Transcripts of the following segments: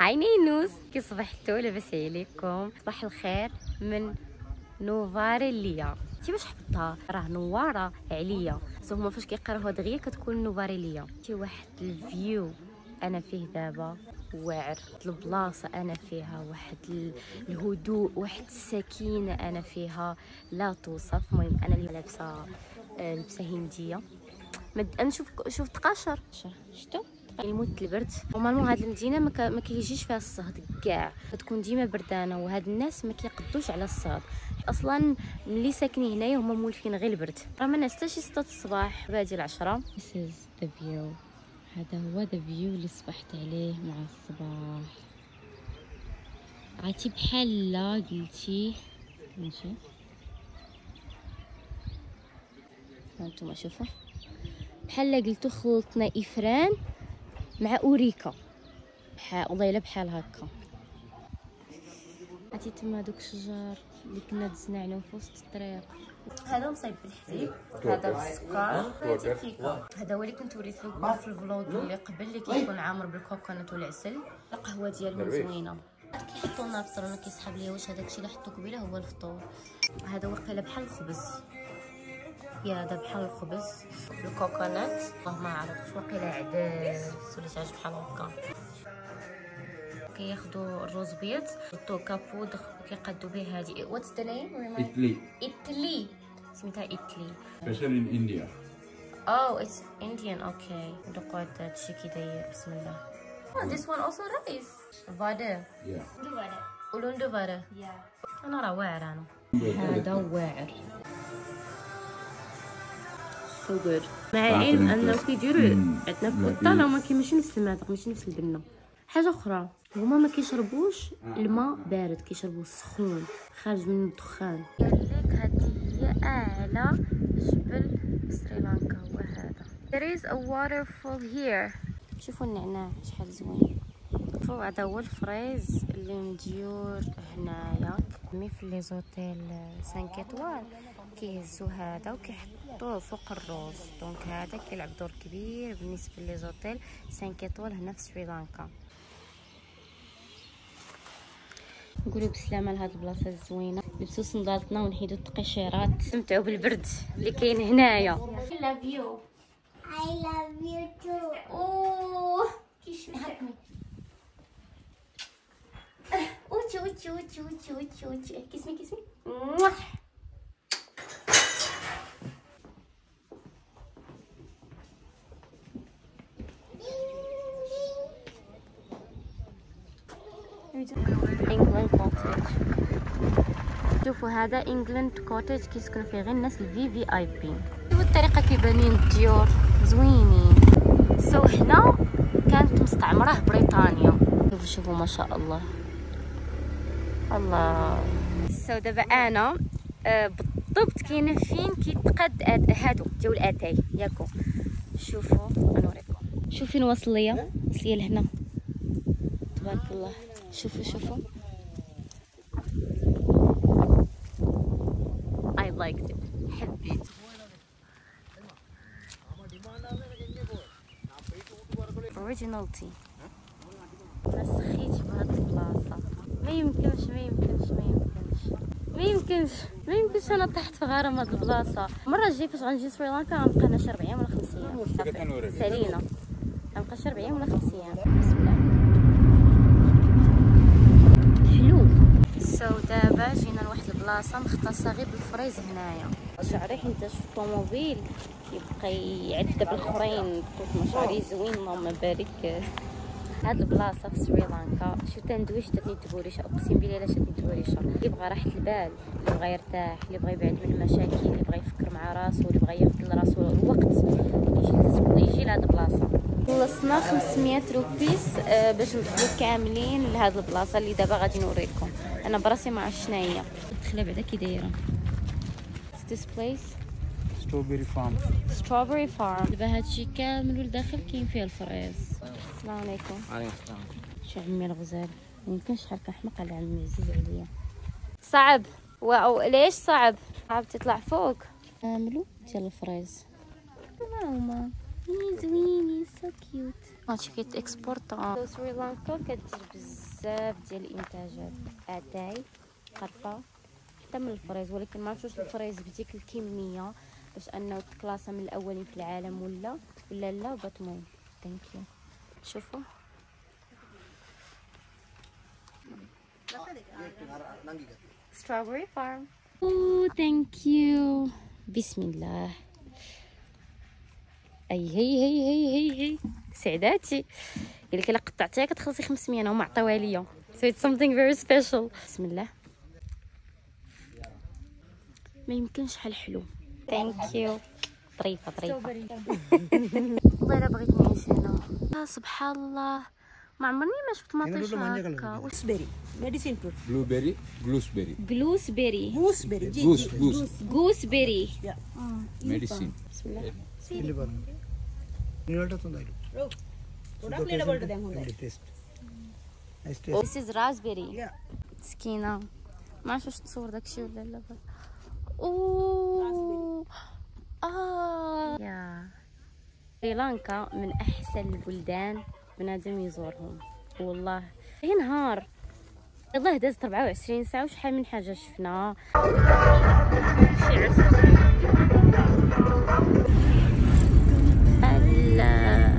Hi نينوس كي صبحتوا لاباس عليكم. صباح الخير من نوفاريليا تي باش حبطها راه نوارة عليا. so هما فاش كيقراوها دغيا كتكون نوفاريليا تي واحد ال view أنا فيه دابا. واعر. البلاصة أنا فيها. واحد الهدوء. واحد السكينة أنا فيها. لا توصف. المهم أنا اللي لابسة آه، لبسه هندية. مد... أنا شوف شوف تقاشر. شفتوا يموت البرد. normalement هاد المدينة ما, كيجيش فيها الصهد كاع. كتكون ديما بردانة وهاد الناس ما كيقدوش على الصهد. أصلا ملي ساكنين هنايا هما مولفين غير البرد. راه ما حتى شي 6 الصباح بادي العشرة. This is the view. هذا هو the view اللي صبحت عليه مع الصباح. عرفتي بحال لا قلتي. ماشي. هانتوما شوفوا. بحال قلتو خلطنا إفران. مع أوريكا. بحال والله بحال هكا. عرفتي تما دوك الشجر اللي كنا دزنا عليهم في وسط الطريق؟ هذا مصايب بالحليب هذا بالسكر هذا هو اللي كنت وريت لكم في ال vlog اللي قبل اللي كيكون عامر بال coconut والعسل. القهوة ديالهم زوينة. كيحطوا لنا بصر ما كيسحب ليا واش هذاك الشيء اللي حطو قبيله هو الفطور. هذا وقيله بحال الخبز. يا هذا بحال الخبز الكوكونات والله ما عرفت وقيله عدس ولا شي بحال هكا كياخذوا الروز بيض التوكا بودغ وكيقادوا به هذه واتس ذا نيم Italy, ايطلي سميتها ايطلي especially in India. Oh, it's Indian. Okay. دوقوا هاد الشي كي داير بسم الله. Oh, this one also rice. Vada. Yeah. ولوندو فادا. Yeah. أنا راه واعر أنا. هذا واعر. So good. مع العلم أنه كيديروا. عندنا في البطاله هما كيمشي نفس المذاق ماشي نفس البنة. حاجة أخرى هما ما كيشربوش الماء بارد كيشربوه سخون خارج من الدخان. قال لك هذه هي أعلى جبل سريلانكا هو هذا. There is a waterfall here. شوفوا النعناع شحال زوين. شوفوا هذا هو الفريز اللي مديور هنايا. mais في les hôtels 5 étoiles كيهزوا هذا وكيحطوه فوق الروز. donc هذا كيلعب دور كبير بالنسبة les hôtels 5 étoiles هنا في سريلانكا. نقولوا بسلامة لهاد البلاصة الزوينة. لبسوا صندالتنا ونحيدوا التقشيرات. استمتعوا بالبرد اللي كاين هنايا. I love you. I love you too. اوه كيش هاكمي اوتشي اوتشي اوتشي اوتشي اوتشي اوتشي كيسمي كيسمي. شوفوا هذا انجلاند كوتيج كيسكنوا فيه غير الناس الفي في اي بي شوفوا الطريقة كيبانين الديور. زوينين. so هنا كانت مستعمرة بريطانيا. شوفوا شوفوا ما شاء الله. الله. so دابا أنا آه، بالضبط كاينة فين كيتقاد هادو ديال الأتاي. ياكو. شوفوا نوريكم شوفوا فين واصل ليا. وصل ليا لهنا. تبارك الله. شوفوا شوفوا I liked it حبيت اوريجينالتي أنا سخيت بهاد البلاصه ما يمكنش ما يمكنش ما يمكنش ما يمكنش ما يمكنش أنا طحت في غرام هاد البلاصه المره الجايه فاش غنجي سريلانكا غنبقى هنا شي 4 أيام ولا 5 أيام صافي. سالينا غنبقى شي 4 أيام ولا 5 أيام بسم الله حلو so دابا جينا لواحد البلاصه مختصه غير بال fraise هنايا شعري حيت في الطوموبيل كيبقى يعذب الاخرين كنت مشعري زوين اللهم بارك. هاد البلاصة في سريلانكا شو تندوي شداتني تبوريشة؟ اقسم بالله الا شداتني تبوريشة. اللي بغى راحه البال اللي بغى يرتاح اللي بغى يبعد من المشاكل اللي بغى يفكر مع راسو اللي بغى ياخذ لراسو الوقت يجي لهاد البلاصة. خلصنا 500 rupees آه، باش ندخلو كاملين لهاد البلاصة اللي دابا غادي نوريكم. أنا براسي ما عرفتش شناهي بعدا كي دايرة؟ This place? Strawberry farm. strawberry farm. دابا هادشي كامل والداخل كاين فيه ال fraise. السلام عليكم. عليكم السلام. شو عمي الغزال. ميمكنش شحال كنحمق على عمي عزيز عليا. صعب. wow ليش صعب؟ صعب تطلع فوق. كاملو ديال ال fraise. ها هما؟ زوينين so cute هادشي كيت exporta سريلانكا كدير بزاف ديال الإنتاجات. اتاي قرفه حتى من ال fraise ولكن ما عرفتش ال fraise بديك الكميه باش أنه ت classa من الأولين في العالم ولا؟ ولا لا؟ باتمون thank you شوفوا. Strawberry farm. oh thank you بسم الله اي هي هي هي هي هي سعداتي. قال لك إلا قطعتيها كتخلصي 500 أنا هما عطاوها ليا. So it's something very special. بسم الله ما يمكنش حل حلو. thank you طريفة طريفة. والله الا بغيت نعيش هنا. آه، سبحان الله. ما عمرني ما شفت مطيشه هكا. وسبري فيري سيمبل بلو بيري جلوس بيري جلوس بيري جوس بيري جوس جوس جوس بيري ميديسين بسم الله اللي بره నీళ్ళతో తొందరలు కూడా flavour Skina. ఏముంది taste this is raspberry yeah سكينه ما عرفتش تصور داكشي ولا أوه. آه. يا. سريلانكا من أحسن البلدان بنادم يزورهم. والله. غير نهار. يلاه دازت 24 ساعة وشحال من حاجة شفنا. الله.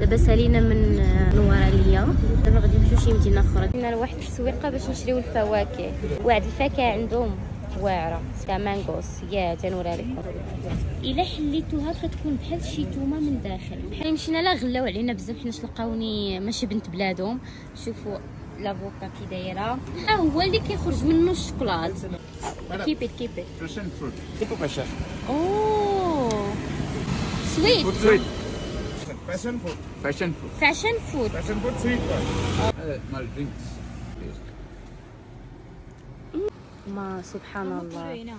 دابا سالينا من نوراليا دابا غادي نمشيو شي مدينة أخرى. كنا لواحد التسويقه باش نشريو الفواكه. واحد الفاكهة عندهم. واعره تاع مانغوس يا تنورا لكم إلا حليتوها كتكون بحال الشيتومه من داخل بحال مشينا لا غلاو علينا بزاف حنا لقاوني ماشي بنت بلادهم شوفوا لافوكا كي دايرة ها هو اللي كيخرج منه الشوكولات كيب ات كيب ات Passion fruit. Tipo passion. oh sweet Sweet. Passion fruit. Passion fruit. passion fruit Passion fruit sweet one. Uh, سبحان الله.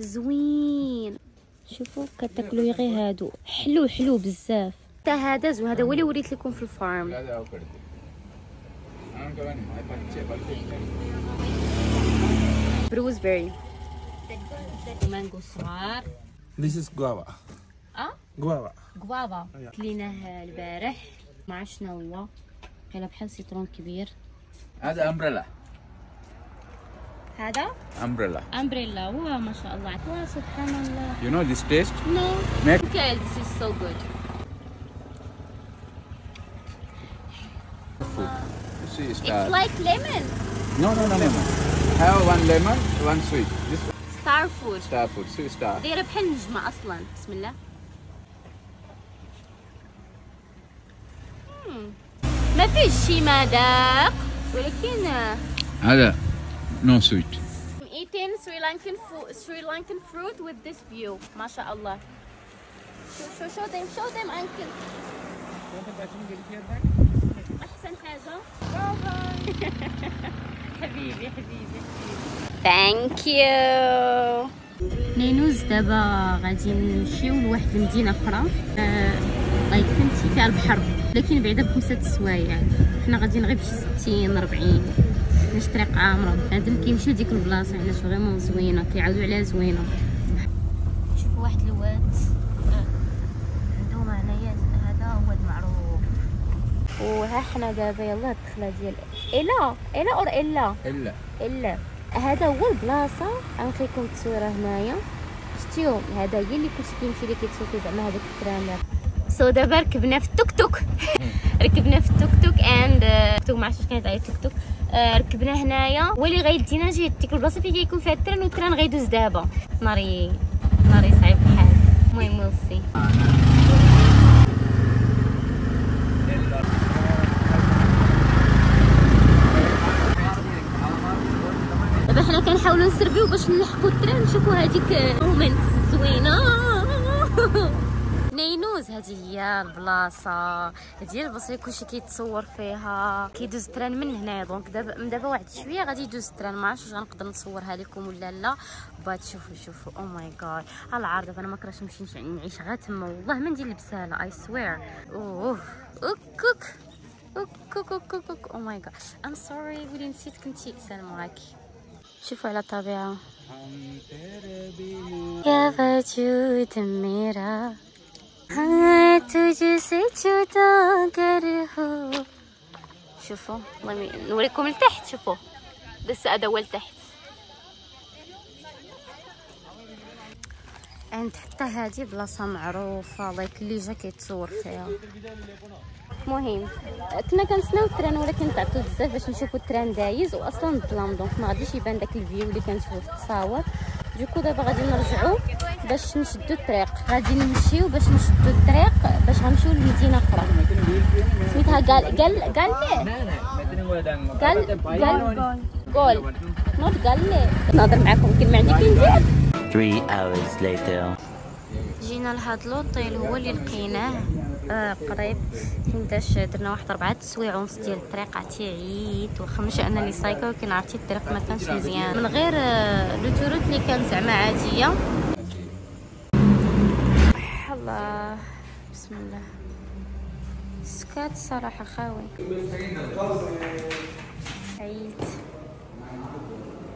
زوين. شوفوا كتاكلوا غير هادو. حلو حلو بزاف. حتى هذا زو هذا هو اللي وريت لكم في ال farm. raspberry. مانجو صغار. This is guava. آه؟ Guava. guava. كليناه البارح. ما عرفت شنو هو. كان بحال citron كبير. هذا ambarella هذا ambarella. ambarella واه ما شاء الله واه سبحان الله You know this taste? No. Make- Okay, this is so good. Food. You see, It's like lemon. No, no, no, no. Have one lemon, one sweet. This one, Star food. star food. See, star. دايره بحال النجمه أصلا بسم الله. ما فيش شي مذاق ولكن هذا no sweet. I'm eating Sri Lankan food, Sri Lankan fruit with this view. الله show show show them show them uncle. حبيبي حبيبي thank you نينوز دابا غادي نمشيو لواحد المدينة أخرى. like فهمتي فيها البحر لكن بعيدة بخمسة سوايع. حنا غاديين غير بشي 60 40 مش طريق عامره بنادم كيمشي لديك البلاصة علاش vraiment زوينة كيعاودوا عليها زوينة. شوفوا واحد الواد آه، عندهم هنايا هذا هو المعروف. وها حنا دابا يلا الدخلة ديال إلا إلا or إلا. إلا. إلا. هذا هو البلاصة غنخليكم التصويره هنايا. شتيو هذا هي اللي كلشي كيمشي لي كيتصور فيه زعما هذاك ال train so دابا ركبنا في التوك توك. ركبنا في التوك توك and توك ما عرفتش كانت على التوك توك. آه، ركبنا هنايا. هو اللي غيدينا جهه ديك البلاصة فين كيكون فيها ال train وال train غيدوز دابا. ناري ناري صعيب الحال. المهم well دابا حنا كنحاولوا نسربيو باش نلحقوا ال train نشوفوا هذيك moment زوينة. نينوز هذه هي البلاصة البلاصه اللي كلشي كيتصور فيها كيدوز ال train من هنا. donc دابا من دابا واحد شوية غادي يدوز ال train ما عرفتش واش غنقدر نصورها لكم ولا لا. بغات تشوفوا شوفوا. أو ماي جاد العار دابا أنا ما كرهتش نمشي نعيش غير تما. والله ما ندير البسالة اي سوير أوه. اوكوك اوكوك اوكوك أوك أو ماي جاد ام سوري ولي نسيت كنتي سلام معاكي. شوفوا على الطبيعة. يا وجود मेरा हाँ तुझसे जुदा कर हो شوفوا والله مي- نوريكم لتحت شوفوا بس هذا هو لتحت عند حتى هذه بلاصة معروفة لايك اللي جا كيتصور فيها مهم كنا كنسناو التران ولكن تعطل بزاف باش نشوفوا التران دايز واصلا الظلام دونك ما غاديش يبان داك الفيو اللي كنشوفو في التصاور donc دابا غادي نرجعو باش نشدو الطريق غادي نمشيو باش نشدو الطريق باش غنمشيو لمدينه أخرى سميتها قال قال قال ليه قال قال قول نوض قال ليه نهضر معاكم يمكن ما عندي فين ندير Three hours later. جينا لهاد لوطيل هو اللي لقيناه. آه قريب. حيتاش درنا واحد ربعة تسوايع ونص ديال الطريق عرفتي عييت واخا ماشي أنا اللي سايكه ولكن عرفتي الطريق ما كانش مزيان. من غير آه لوتوروت اللي كانت زعما عادية. الله. بسم الله. سكات الصراحه خاوي. عييت.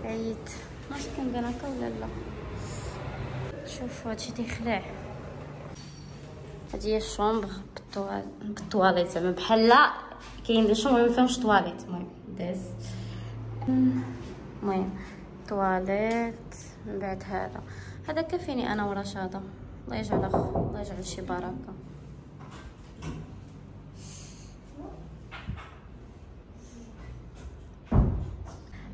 عييت. واش كنبان هكا ولا لا؟ شوفوا هادشي تيخلع هادي هي ال chambre بال toil- بال toilettes زعما بحال لا كاين des chambres ما فيهمش طواليت المهم داز المهم طواليت من بعد هذا هذا كفيني أنا ورشاده الله يجعل اخ الله يجعل شي بركه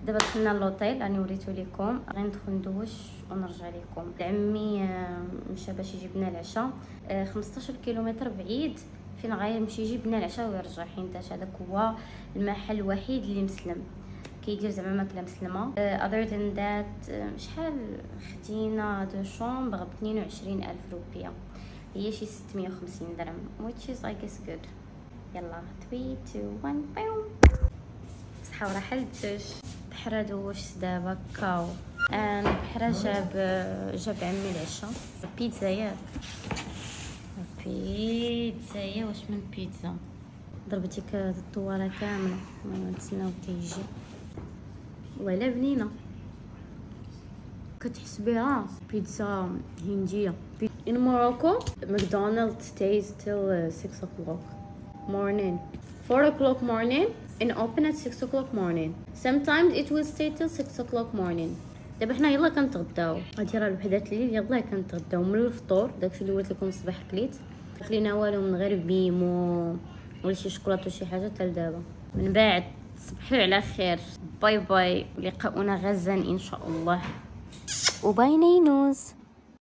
دابا دخلنا لوطيل راني وريتو لكم غندخل ندوش ونرجع لكم. عمي آه، مشى باش يجيب لنا العشاء. آه، 15 كيلومتر بعيد فين غيمشي يجيب لنا العشاء ويرجع حيت هذاك هو المحل الوحيد اللي مسلم. كيدير زعما ماكلة مسلمة. اذر ذان ذات شحال؟ خدينا دو شومبر ب 22000 روبية. هي شي 650 درهم which is I guess good. يلا 3 2 1 بيوم صحا ورا حلتش بحرا دوش دابا كاو. أنا بحرا جاب جاب عمي العشا. البيتزا يا البيتزا يا واش من بيتزا؟ ضربتيك الطواله كاملة. نتسناو تيجي والله الا بنينة. كتحس بها. بيتزا هندية. في المغرب ماكدونالدز stays till 6 o'clock morning 4 o'clock morning and open at 6 o'clock morning sometimes it will stay till 6 o'clock morning دابا حنا يلا كنتغداو. هادي راه الوحدة د الليل يلا كنتغداو من الفطور داكشي اللي قلت لكم الصباح كليت كلينا والو من غير بيمو ولا شي شوكولاط ولا شي حاجة حتى لدابا. من بعد تصبحوا على خير. bye bye. لقاؤنا غدا إن شاء الله. و bye نينوز